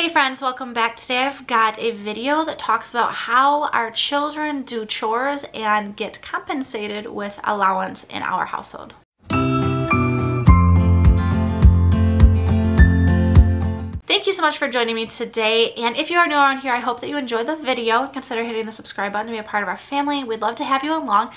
Hey friends, welcome back. Today I've got a video that talks about how our children do chores and get compensated with allowance in our household. Thank you so much for joining me today. And if you are new around here, I hope that you enjoyed the video. Consider hitting the subscribe button to be a part of our family. We'd love to have you along.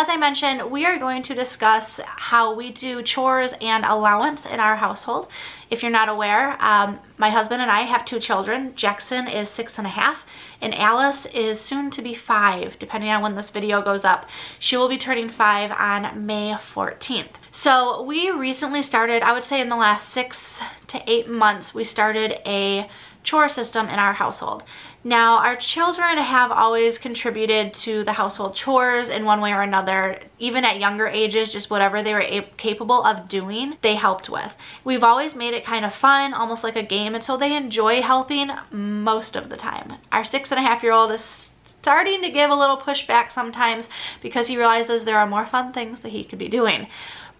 As I mentioned, we are going to discuss how we do chores and allowance in our household. If you're not aware, um, my husband and I have two children. Jackson is six and a half and Alice is soon to be five, depending on when this video goes up. She will be turning five on May 14th. So we recently started, I would say in the last six to eight months, we started a chore system in our household. Now, our children have always contributed to the household chores in one way or another, even at younger ages, just whatever they were capable of doing, they helped with. We've always made it kind of fun, almost like a game, and so they enjoy helping most of the time. Our six and a half year old is starting to give a little pushback sometimes because he realizes there are more fun things that he could be doing.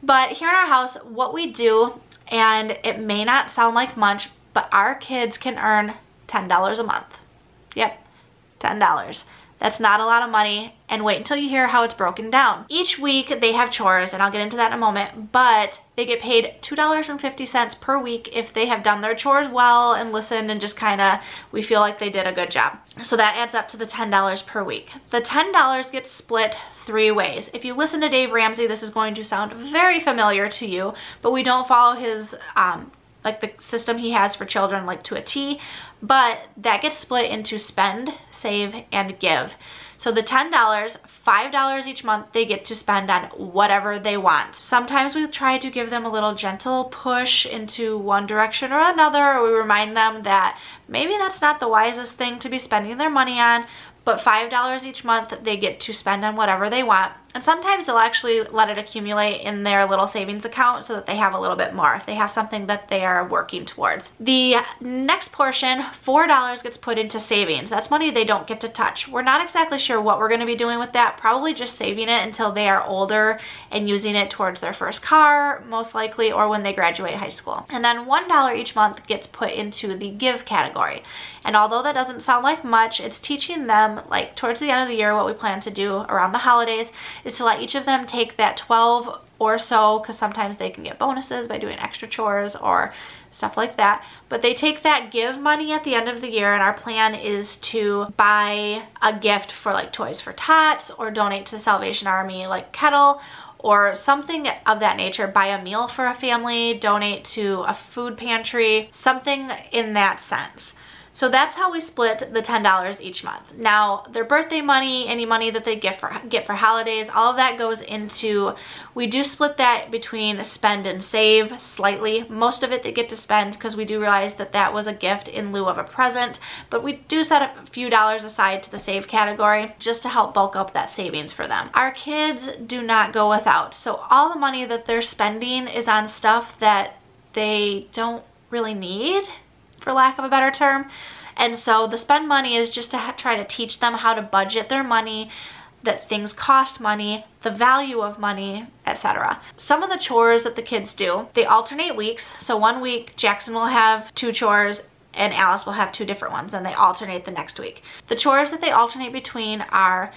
But here in our house, what we do, and it may not sound like much, but our kids can earn $10 a month. Yep, $10. That's not a lot of money and wait until you hear how it's broken down. Each week they have chores and I'll get into that in a moment, but they get paid $2.50 per week if they have done their chores well and listened and just kind of, we feel like they did a good job. So that adds up to the $10 per week. The $10 gets split three ways. If you listen to Dave Ramsey, this is going to sound very familiar to you, but we don't follow his um, like the system he has for children like to a T, but that gets split into spend, save, and give. So the $10, $5 each month they get to spend on whatever they want. Sometimes we try to give them a little gentle push into one direction or another, or we remind them that maybe that's not the wisest thing to be spending their money on, but $5 each month they get to spend on whatever they want. And sometimes they'll actually let it accumulate in their little savings account so that they have a little bit more if they have something that they are working towards. The next portion, $4 gets put into savings. That's money they don't get to touch. We're not exactly sure what we're going to be doing with that. Probably just saving it until they are older and using it towards their first car, most likely, or when they graduate high school. And then $1 each month gets put into the give category. And although that doesn't sound like much, it's teaching them, like towards the end of the year, what we plan to do around the holidays is to let each of them take that 12 or so, because sometimes they can get bonuses by doing extra chores or stuff like that. But they take that give money at the end of the year and our plan is to buy a gift for like Toys for Tots or donate to the Salvation Army like kettle or something of that nature. Buy a meal for a family, donate to a food pantry, something in that sense. So that's how we split the $10 each month. Now, their birthday money, any money that they get for get for holidays, all of that goes into we do split that between spend and save slightly. Most of it they get to spend because we do realize that that was a gift in lieu of a present, but we do set a few dollars aside to the save category just to help bulk up that savings for them. Our kids do not go without. So all the money that they're spending is on stuff that they don't really need for lack of a better term. And so the spend money is just to try to teach them how to budget their money, that things cost money, the value of money, etc. Some of the chores that the kids do, they alternate weeks. So one week Jackson will have two chores and Alice will have two different ones and they alternate the next week. The chores that they alternate between are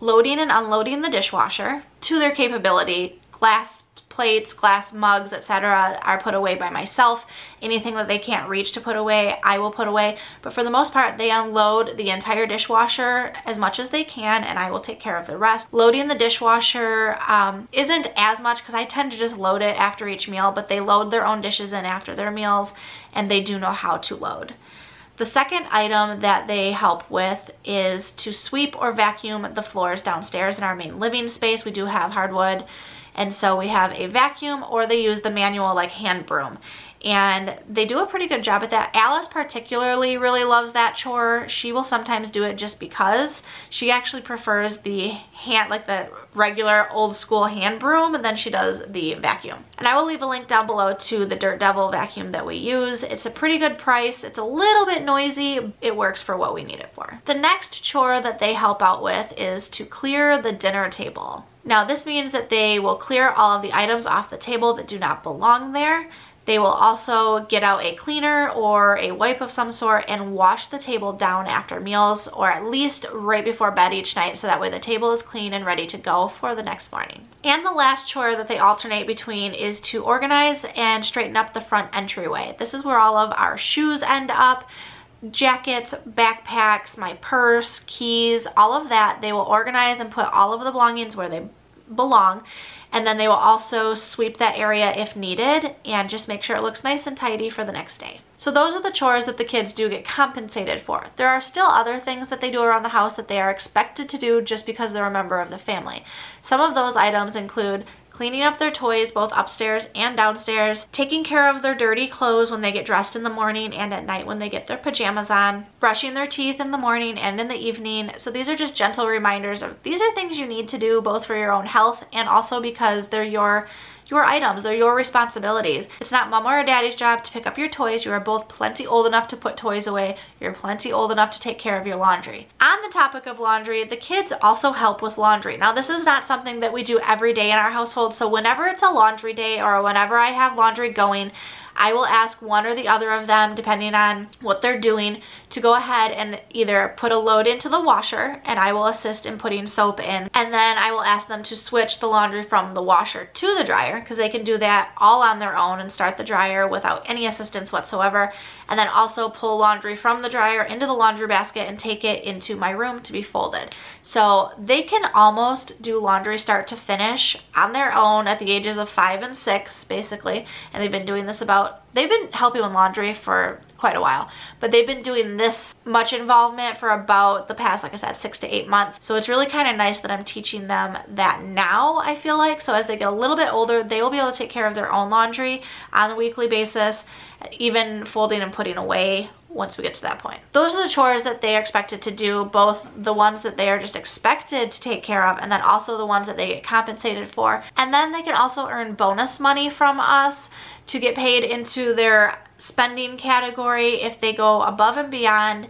loading and unloading the dishwasher to their capability, glass plates, glass mugs, etc. are put away by myself. Anything that they can't reach to put away, I will put away. But for the most part, they unload the entire dishwasher as much as they can and I will take care of the rest. Loading the dishwasher um, isn't as much because I tend to just load it after each meal, but they load their own dishes in after their meals and they do know how to load. The second item that they help with is to sweep or vacuum the floors downstairs in our main living space. We do have hardwood and so we have a vacuum or they use the manual like hand broom and they do a pretty good job at that. Alice particularly really loves that chore. She will sometimes do it just because. She actually prefers the hand, like the regular old school hand broom and then she does the vacuum. And I will leave a link down below to the Dirt Devil vacuum that we use. It's a pretty good price. It's a little bit noisy. It works for what we need it for. The next chore that they help out with is to clear the dinner table. Now this means that they will clear all of the items off the table that do not belong there. They will also get out a cleaner or a wipe of some sort and wash the table down after meals or at least right before bed each night so that way the table is clean and ready to go for the next morning. And the last chore that they alternate between is to organize and straighten up the front entryway. This is where all of our shoes end up jackets, backpacks, my purse, keys, all of that. They will organize and put all of the belongings where they belong and then they will also sweep that area if needed and just make sure it looks nice and tidy for the next day. So those are the chores that the kids do get compensated for. There are still other things that they do around the house that they are expected to do just because they're a member of the family. Some of those items include cleaning up their toys both upstairs and downstairs, taking care of their dirty clothes when they get dressed in the morning and at night when they get their pajamas on, brushing their teeth in the morning and in the evening. So these are just gentle reminders of these are things you need to do both for your own health and also because they're your your items. They're your responsibilities. It's not mom or daddy's job to pick up your toys. You are both plenty old enough to put toys away. You're plenty old enough to take care of your laundry. On the topic of laundry, the kids also help with laundry. Now, this is not something that we do every day in our household. So whenever it's a laundry day or whenever I have laundry going, I will ask one or the other of them, depending on what they're doing, to go ahead and either put a load into the washer and I will assist in putting soap in. And then I will ask them to switch the laundry from the washer to the dryer because they can do that all on their own and start the dryer without any assistance whatsoever. And then also pull laundry from the dryer into the laundry basket and take it into my room to be folded. So they can almost do laundry start to finish on their own at the ages of five and six, basically. And they've been doing this about, they've been helping with laundry for quite a while. But they've been doing this much involvement for about the past, like I said, six to eight months. So it's really kind of nice that I'm teaching them that now, I feel like. So as they get a little bit older, they will be able to take care of their own laundry on a weekly basis, even folding and putting away once we get to that point. Those are the chores that they are expected to do, both the ones that they are just expected to take care of and then also the ones that they get compensated for. And then they can also earn bonus money from us to get paid into their spending category if they go above and beyond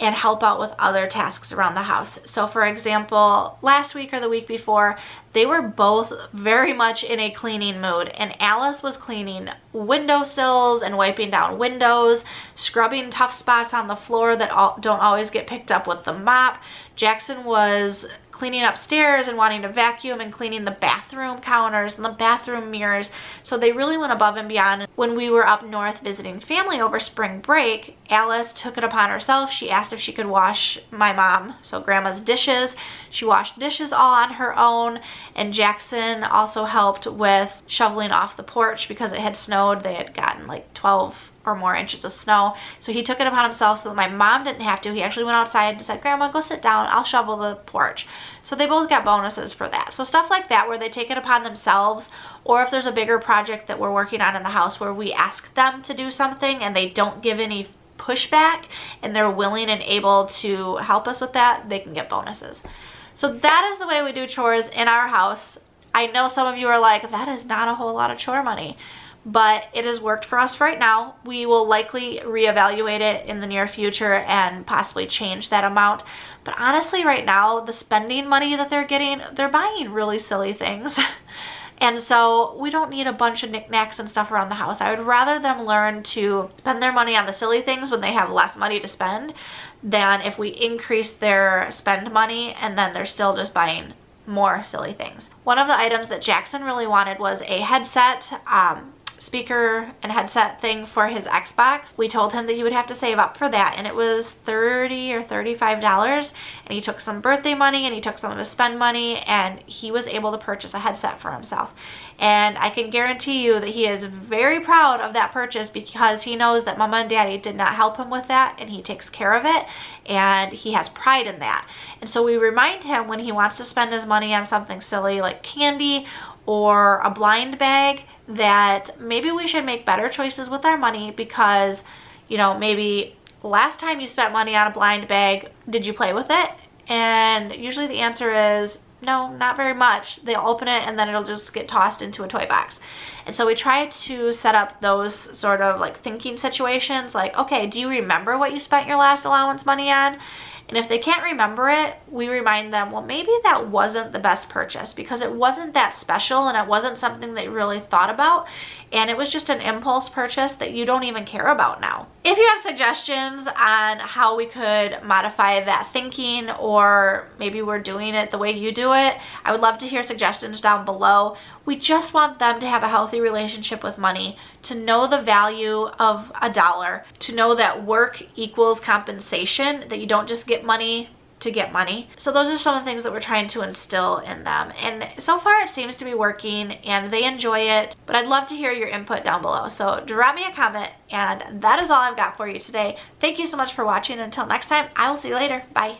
and help out with other tasks around the house. So for example, last week or the week before, they were both very much in a cleaning mood and Alice was cleaning windowsills and wiping down windows, scrubbing tough spots on the floor that don't always get picked up with the mop. Jackson was cleaning upstairs and wanting to vacuum and cleaning the bathroom counters and the bathroom mirrors. So they really went above and beyond. When we were up north visiting family over spring break, Alice took it upon herself. She asked if she could wash my mom, so grandma's dishes. She washed dishes all on her own and Jackson also helped with shoveling off the porch because it had snowed. They had gotten like 12 or more inches of snow. So he took it upon himself so that my mom didn't have to. He actually went outside and said, Grandma, go sit down. I'll shovel the porch. So they both got bonuses for that. So stuff like that where they take it upon themselves or if there's a bigger project that we're working on in the house where we ask them to do something and they don't give any pushback and they're willing and able to help us with that, they can get bonuses. So that is the way we do chores in our house. I know some of you are like, that is not a whole lot of chore money but it has worked for us right now. We will likely reevaluate it in the near future and possibly change that amount. But honestly, right now, the spending money that they're getting, they're buying really silly things. and so we don't need a bunch of knickknacks and stuff around the house. I would rather them learn to spend their money on the silly things when they have less money to spend than if we increase their spend money and then they're still just buying more silly things. One of the items that Jackson really wanted was a headset. Um, speaker and headset thing for his Xbox. We told him that he would have to save up for that and it was 30 or $35 and he took some birthday money and he took some of his spend money and he was able to purchase a headset for himself. And I can guarantee you that he is very proud of that purchase because he knows that mama and daddy did not help him with that and he takes care of it and he has pride in that. And so we remind him when he wants to spend his money on something silly like candy or a blind bag that maybe we should make better choices with our money because, you know, maybe last time you spent money on a blind bag, did you play with it? And usually the answer is no, not very much. They'll open it and then it'll just get tossed into a toy box. And so we try to set up those sort of like thinking situations like, okay, do you remember what you spent your last allowance money on? And if they can't remember it, we remind them, well, maybe that wasn't the best purchase because it wasn't that special and it wasn't something they really thought about. And it was just an impulse purchase that you don't even care about now. If you have suggestions on how we could modify that thinking or maybe we're doing it the way you do it, I would love to hear suggestions down below. We just want them to have a healthy relationship with money, to know the value of a dollar, to know that work equals compensation, that you don't just get money to get money. So those are some of the things that we're trying to instill in them. And so far it seems to be working and they enjoy it, but I'd love to hear your input down below. So drop me a comment and that is all I've got for you today. Thank you so much for watching. Until next time, I will see you later. Bye.